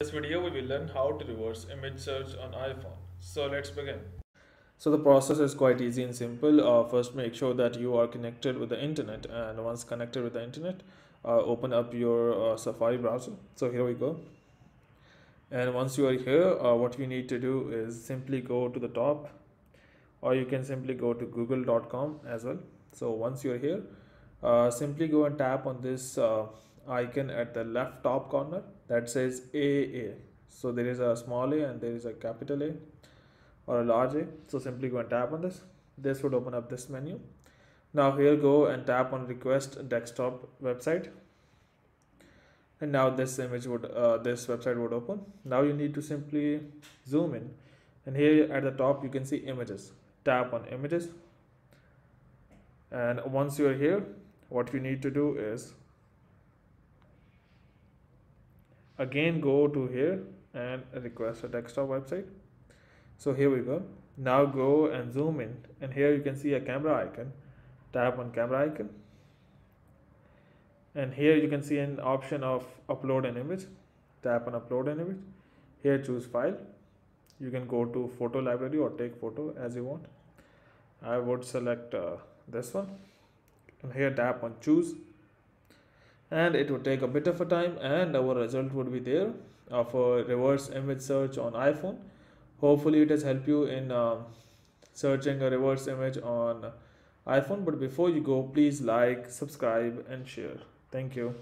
this video we will learn how to reverse image search on iPhone. So let's begin. So the process is quite easy and simple. Uh, first make sure that you are connected with the internet and once connected with the internet, uh, open up your uh, Safari browser. So here we go. And once you are here, uh, what you need to do is simply go to the top or you can simply go to google.com as well. So once you're here, uh, simply go and tap on this uh, icon at the left top corner that says AA. So there is a small a and there is a capital A or a large A. So simply go and tap on this. This would open up this menu. Now here go and tap on request desktop website. And now this image would, uh, this website would open. Now you need to simply zoom in. And here at the top you can see images. Tap on images. And once you are here, what you need to do is again go to here and request a desktop website. So here we go. Now go and zoom in. And here you can see a camera icon. Tap on camera icon. And here you can see an option of upload an image. Tap on upload an image. Here choose file. You can go to photo library or take photo as you want. I would select uh, this one. And here tap on choose and it would take a bit of a time and our result would be there of a reverse image search on iphone. Hopefully it has helped you in uh, searching a reverse image on iphone. But before you go please like subscribe and share. Thank you